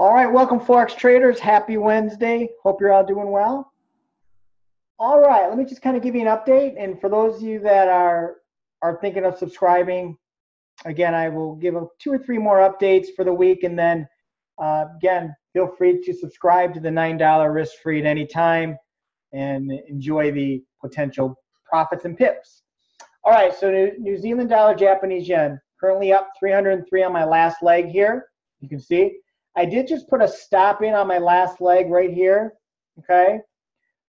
All right, welcome Forex traders. Happy Wednesday. Hope you're all doing well. All right, let me just kind of give you an update. And for those of you that are are thinking of subscribing, again, I will give two or three more updates for the week. And then uh, again, feel free to subscribe to the $9 risk free at any time and enjoy the potential profits and pips. All right, so New Zealand dollar, Japanese yen, currently up 303 on my last leg here. You can see. I did just put a stop in on my last leg right here, okay?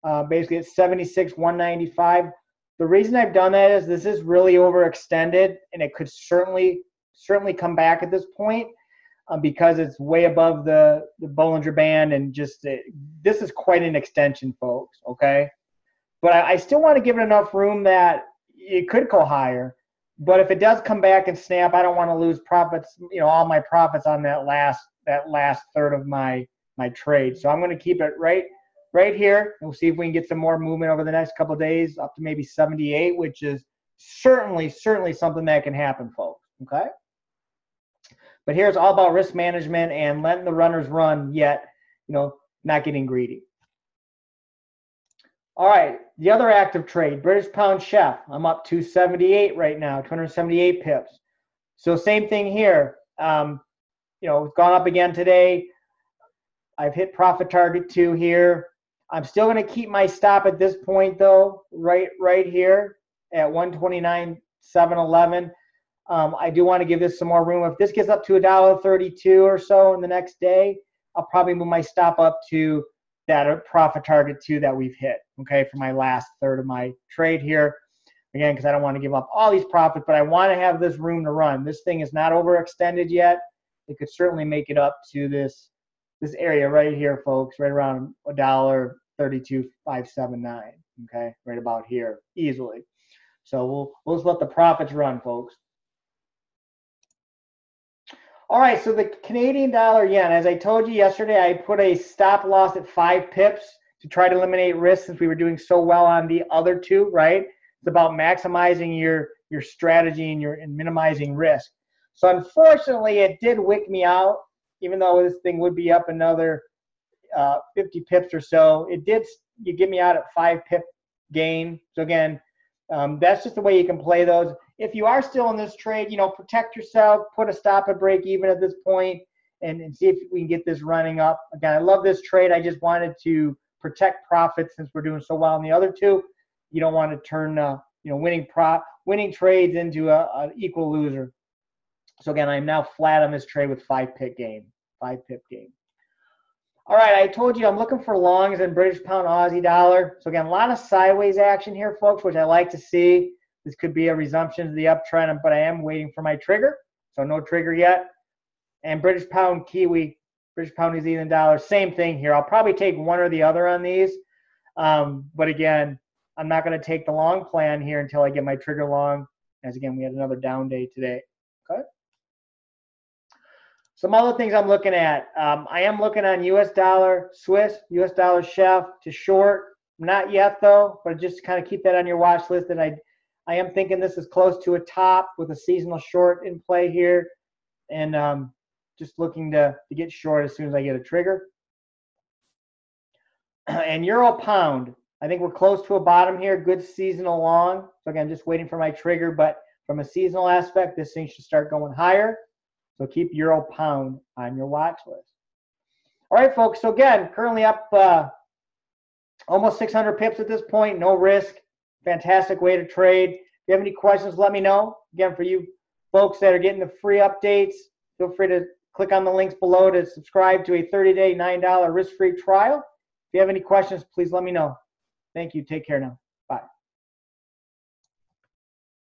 Uh, basically, it's 76, 195. The reason I've done that is this is really overextended, and it could certainly certainly come back at this point uh, because it's way above the, the Bollinger Band, and just uh, this is quite an extension, folks, okay? But I, I still want to give it enough room that it could go higher. But if it does come back and snap, I don't want to lose profits, you know, all my profits on that last that last third of my my trade. So I'm going to keep it right right here. We'll see if we can get some more movement over the next couple days, up to maybe 78, which is certainly certainly something that can happen, folks. Okay. But here's all about risk management and letting the runners run, yet you know not getting greedy. All right, the other active trade, British pound chef. I'm up 278 right now, 278 pips. So same thing here. Um, you know, it's gone up again today. I've hit profit target two here. I'm still going to keep my stop at this point though, right right here at 129.711. Um, I do want to give this some more room. If this gets up to a dollar 32 or so in the next day, I'll probably move my stop up to that a profit target too that we've hit. Okay, for my last third of my trade here. Again, because I don't want to give up all these profits, but I want to have this room to run. This thing is not overextended yet it could certainly make it up to this this area right here, folks, right around a dollar thirty-two five seven nine. Okay, right about here, easily. So we'll we'll just let the profits run, folks. All right, so the Canadian dollar yen, as I told you yesterday, I put a stop loss at five pips to try to eliminate risk since we were doing so well on the other two, right? It's about maximizing your your strategy and your and minimizing risk. So unfortunately, it did wick me out, even though this thing would be up another uh, 50 pips or so. It did you get me out at five pip gain. So again, um, that's just the way you can play those. If you are still in this trade, you know, protect yourself, put a stop at break even at this point, and, and see if we can get this running up. Again, I love this trade. I just wanted to protect profits since we're doing so well in the other two. You don't want to turn, uh, you know, winning prop winning trades into a, a equal loser. So again, I'm now flat on this trade with five pip gain, five pip gain. All right, I told you I'm looking for longs in British pound Aussie dollar. So again, a lot of sideways action here, folks, which I like to see. This could be a resumption of the uptrend, but I am waiting for my trigger. So no trigger yet. And British pound Kiwi, British pound New Zealand dollar, same thing here. I'll probably take one or the other on these. Um, but again, I'm not going to take the long plan here until I get my trigger long. As again, we had another down day today. Okay. Some other things I'm looking at. Um, I am looking on U.S. dollar Swiss, U.S. dollar chef to short. Not yet though, but just kind of keep that on your watch list. And I, I am thinking this is close to a top with a seasonal short in play here, and um, just looking to to get short as soon as I get a trigger. and euro pound, I think we're close to a bottom here. Good seasonal long. So again, just waiting for my trigger, but from a seasonal aspect, this thing should start going higher. So keep euro pound on your watch list. All right, folks. So again, currently up uh, almost 600 pips at this point. No risk. Fantastic way to trade. If you have any questions, let me know. Again, for you folks that are getting the free updates, feel free to click on the links below to subscribe to a 30-day, $9 risk-free trial. If you have any questions, please let me know. Thank you. Take care now.